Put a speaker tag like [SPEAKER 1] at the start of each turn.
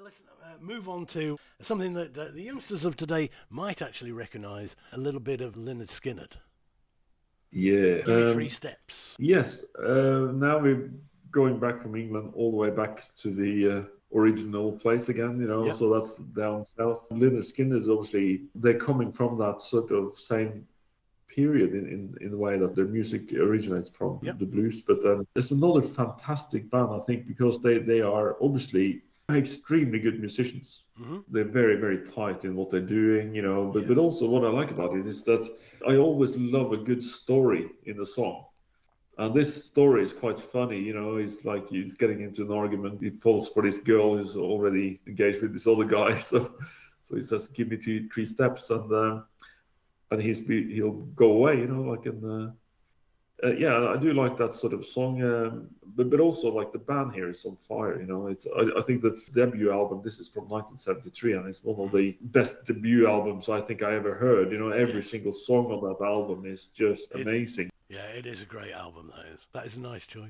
[SPEAKER 1] Well, let's uh, move on to something that uh, the youngsters of today might actually recognise a little bit of Lynyrd Skynyrd.
[SPEAKER 2] Yeah. Um,
[SPEAKER 1] three steps.
[SPEAKER 2] Yes. Uh, now we're going back from England all the way back to the uh, original place again, you know,
[SPEAKER 1] Yeah.
[SPEAKER 2] so that's down south. Lynyrd Skynyrd is obviously, they're coming from that sort of same period in, in, in the way that their music originates from the blues. But then there's another fantastic band, I think, because they, they are obviously extremely good musicians.
[SPEAKER 1] hmm
[SPEAKER 2] They're very, very tight in what they're doing, you know. But, but also, what I like about it is that I always love a good story in a song. And this story is quite funny, you know. It's like he's getting into an argument. He falls for this girl who's already engaged with this other guy. So, so he says, "Give me two, three steps," and uh, and he's be, he'll go away, you know, like in the. Uh, yeah, I do like that sort of song, um, but but also like the band here is on fire. You know, it's I, I think the debut album. This is from 1973, and it's one of the best debut albums I think I ever heard. You know, every
[SPEAKER 1] Yes.
[SPEAKER 2] single song on that album is just amazing.
[SPEAKER 1] Yeah, it is a great album. That is. That is a nice choice.